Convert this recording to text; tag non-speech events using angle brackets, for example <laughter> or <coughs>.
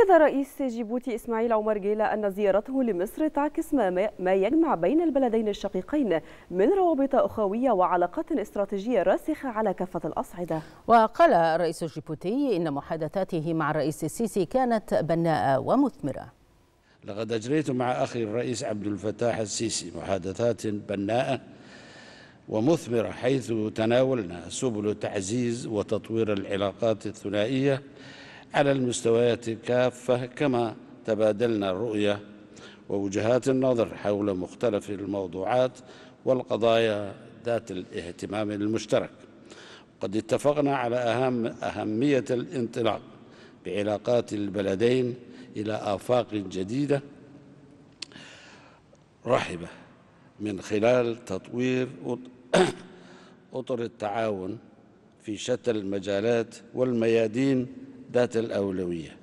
أكد رئيس جيبوتي إسماعيل عمر جيلة أن زيارته لمصر تعكس ما, ما يجمع بين البلدين الشقيقين من روابط أخوية وعلاقات استراتيجية راسخة على كافة الأصعدة. وقال الرئيس الجيبوتي إن محادثاته مع الرئيس السيسي كانت بناءة ومثمرة. لقد أجريت مع أخي الرئيس عبد الفتاح السيسي محادثات بناءة ومثمرة حيث تناولنا سبل تعزيز وتطوير العلاقات الثنائية على المستويات كافة كما تبادلنا الرؤية ووجهات النظر حول مختلف الموضوعات والقضايا ذات الاهتمام المشترك. قد اتفقنا على أهم أهمية الانطلاق بعلاقات البلدين إلى آفاق جديدة رحبة من خلال تطوير <coughs> أطر التعاون في شتى المجالات والميادين ذات الأولوية